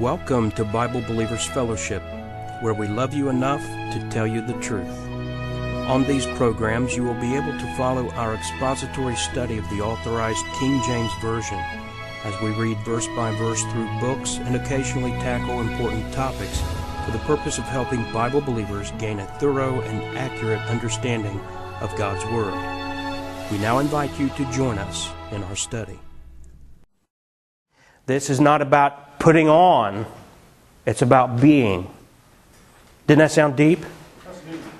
Welcome to Bible Believers Fellowship, where we love you enough to tell you the truth. On these programs, you will be able to follow our expository study of the authorized King James Version as we read verse by verse through books and occasionally tackle important topics for the purpose of helping Bible believers gain a thorough and accurate understanding of God's Word. We now invite you to join us in our study. This is not about putting on, it's about being. Didn't that sound deep?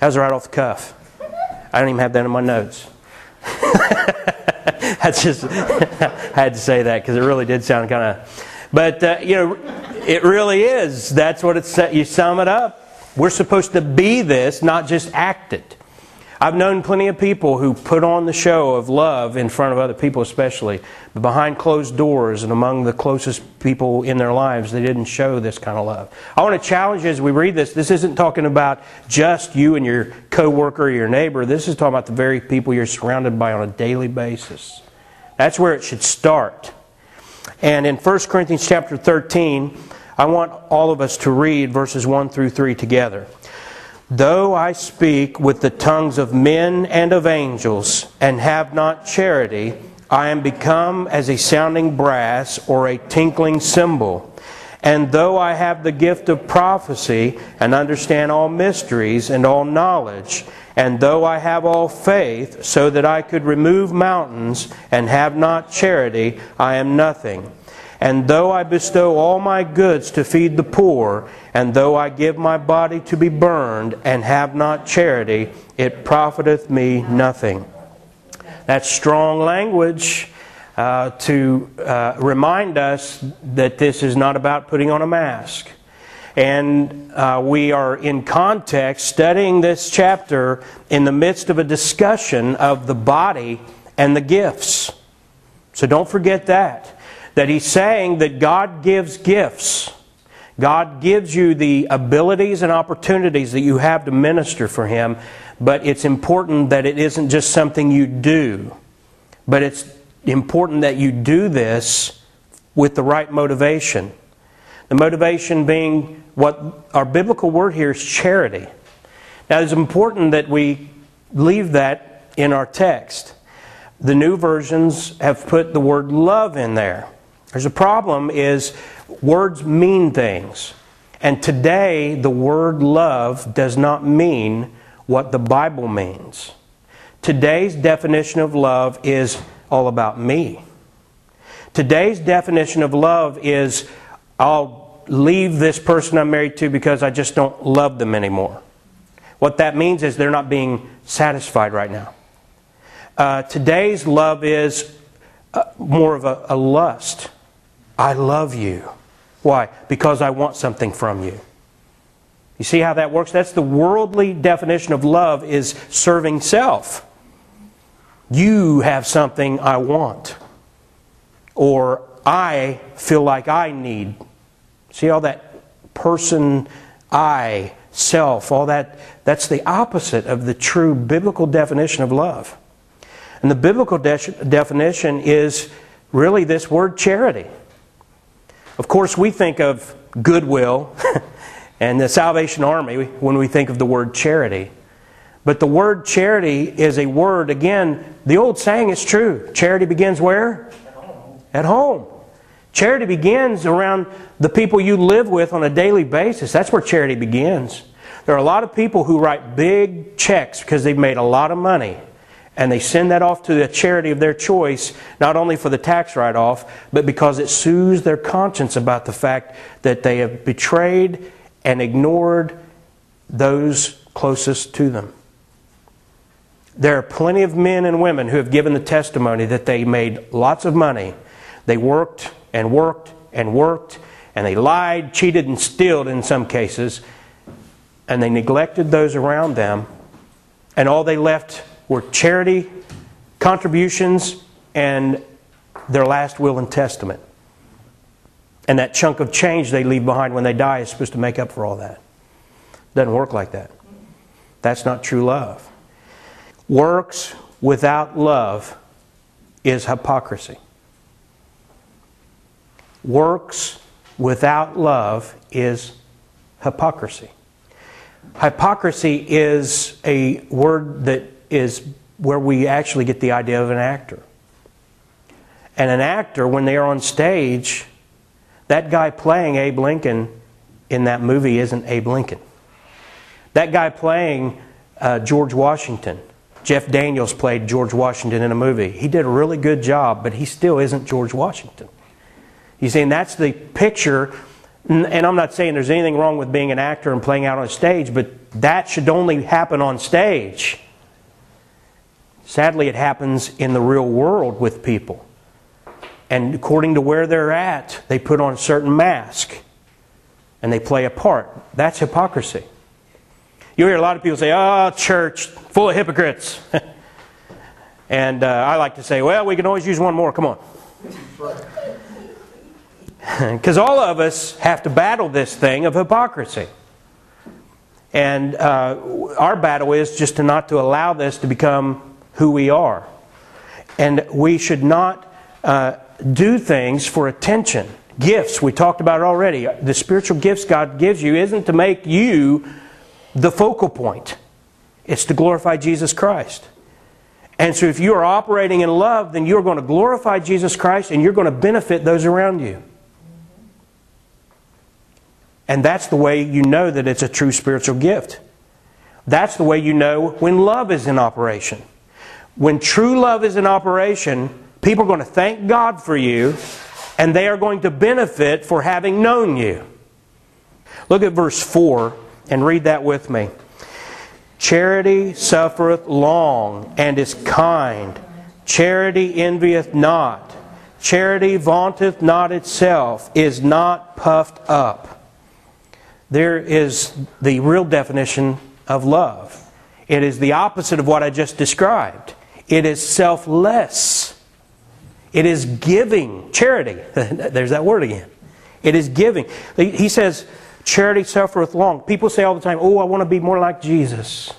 That was right off the cuff. I don't even have that in my notes. That's just, I had to say that because it really did sound kind of. But, uh, you know, it really is. That's what it's, you sum it up. We're supposed to be this, not just act it. I've known plenty of people who put on the show of love in front of other people, especially, but behind closed doors and among the closest people in their lives, they didn't show this kind of love. I want to challenge you as we read this. This isn't talking about just you and your coworker or your neighbor. This is talking about the very people you're surrounded by on a daily basis. That's where it should start. And in 1 Corinthians chapter 13, I want all of us to read verses 1 through 3 together. Though I speak with the tongues of men and of angels, and have not charity, I am become as a sounding brass or a tinkling cymbal. And though I have the gift of prophecy, and understand all mysteries and all knowledge, and though I have all faith, so that I could remove mountains, and have not charity, I am nothing. And though I bestow all my goods to feed the poor, and though I give my body to be burned, and have not charity, it profiteth me nothing. That's strong language uh, to uh, remind us that this is not about putting on a mask. And uh, we are in context studying this chapter in the midst of a discussion of the body and the gifts. So don't forget that that he's saying that God gives gifts. God gives you the abilities and opportunities that you have to minister for Him, but it's important that it isn't just something you do, but it's important that you do this with the right motivation. The motivation being what our biblical word here is charity. Now, it's important that we leave that in our text. The new versions have put the word love in there. There's a problem is words mean things. And today the word love does not mean what the Bible means. Today's definition of love is all about me. Today's definition of love is I'll leave this person I'm married to because I just don't love them anymore. What that means is they're not being satisfied right now. Uh, today's love is uh, more of a, a lust. I love you. Why? Because I want something from you. You see how that works? That's the worldly definition of love is serving self. You have something I want. Or I feel like I need. See all that person, I, self, all that that's the opposite of the true biblical definition of love. And the biblical de- definition is really this word charity. Of course, we think of goodwill and the Salvation Army when we think of the word charity. But the word charity is a word, again, the old saying is true. Charity begins where? At home. At home. Charity begins around the people you live with on a daily basis. That's where charity begins. There are a lot of people who write big checks because they've made a lot of money and they send that off to a charity of their choice, not only for the tax write off, but because it soothes their conscience about the fact that they have betrayed and ignored those closest to them. There are plenty of men and women who have given the testimony that they made lots of money. They worked and worked and worked, and they lied, cheated, and stealed in some cases, and they neglected those around them, and all they left were charity, contributions, and their last will and testament. And that chunk of change they leave behind when they die is supposed to make up for all that. Doesn't work like that. That's not true love. Works without love is hypocrisy. Works without love is hypocrisy. Hypocrisy is a word that is where we actually get the idea of an actor. And an actor, when they are on stage, that guy playing Abe Lincoln in that movie isn't Abe Lincoln. That guy playing uh, George Washington, Jeff Daniels played George Washington in a movie. He did a really good job, but he still isn't George Washington. You see, and that's the picture. And I'm not saying there's anything wrong with being an actor and playing out on stage, but that should only happen on stage. Sadly, it happens in the real world with people. And according to where they're at, they put on a certain mask and they play a part. That's hypocrisy. You hear a lot of people say, oh, church, full of hypocrites. and uh, I like to say, well, we can always use one more. Come on. Because all of us have to battle this thing of hypocrisy. And uh, our battle is just to not to allow this to become who we are. And we should not uh, do things for attention. Gifts, we talked about already. The spiritual gifts God gives you isn't to make you the focal point, it's to glorify Jesus Christ. And so if you are operating in love, then you're going to glorify Jesus Christ and you're going to benefit those around you. And that's the way you know that it's a true spiritual gift. That's the way you know when love is in operation. When true love is in operation, people are going to thank God for you and they are going to benefit for having known you. Look at verse 4 and read that with me. Charity suffereth long and is kind. Charity envieth not. Charity vaunteth not itself, is not puffed up. There is the real definition of love. It is the opposite of what I just described. It is selfless. It is giving. Charity. There's that word again. It is giving. He says, Charity suffereth long. People say all the time, Oh, I want to be more like Jesus.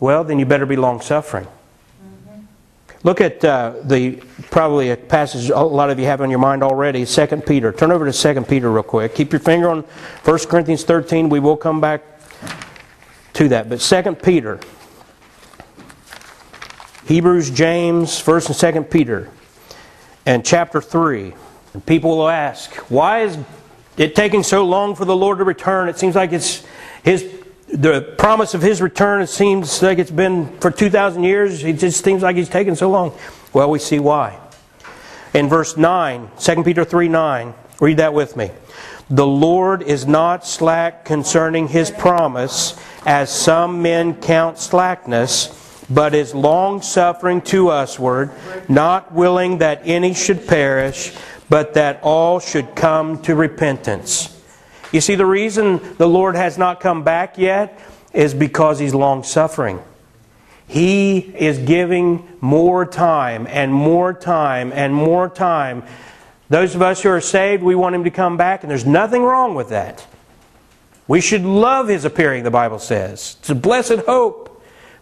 Well, then you better be long suffering. Look at uh, the probably a passage a lot of you have on your mind already, 2 Peter. Turn over to 2 Peter real quick. Keep your finger on 1 Corinthians 13. We will come back to that. But 2 Peter, Hebrews, James, 1st and 2nd Peter, and chapter 3. And people will ask, why is it taking so long for the Lord to return? It seems like it's his the promise of his return it seems like it's been for 2,000 years. It just seems like he's taken so long. Well, we see why. In verse 9, 2 Peter 3 9, read that with me. The Lord is not slack concerning his promise, as some men count slackness, but is long suffering to usward, not willing that any should perish but that all should come to repentance. You see, the reason the Lord has not come back yet is because He's long suffering. He is giving more time and more time and more time. Those of us who are saved, we want Him to come back, and there's nothing wrong with that. We should love His appearing, the Bible says. It's a blessed hope.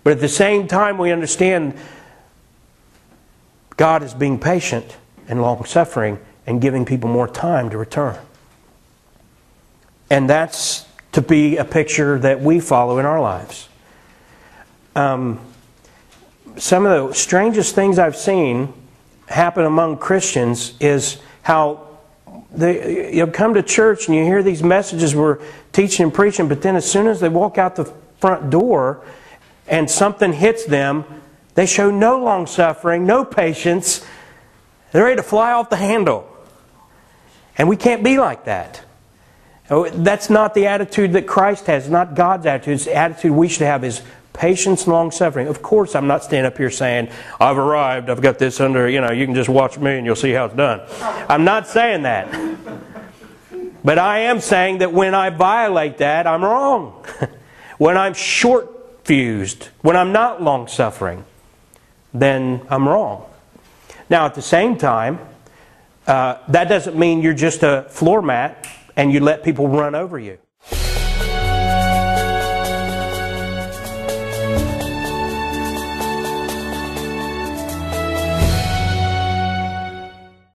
But at the same time, we understand God is being patient and long suffering and giving people more time to return. And that's to be a picture that we follow in our lives. Um, some of the strangest things I've seen happen among Christians is how they you come to church and you hear these messages we're teaching and preaching, but then as soon as they walk out the front door and something hits them, they show no long suffering, no patience. They're ready to fly off the handle. And we can't be like that. Oh, that's not the attitude that Christ has, not God's attitude. It's the attitude we should have is patience and long suffering. Of course, I'm not standing up here saying, I've arrived, I've got this under, you know, you can just watch me and you'll see how it's done. I'm not saying that. But I am saying that when I violate that, I'm wrong. when I'm short fused, when I'm not long suffering, then I'm wrong. Now, at the same time, uh, that doesn't mean you're just a floor mat and you let people run over you.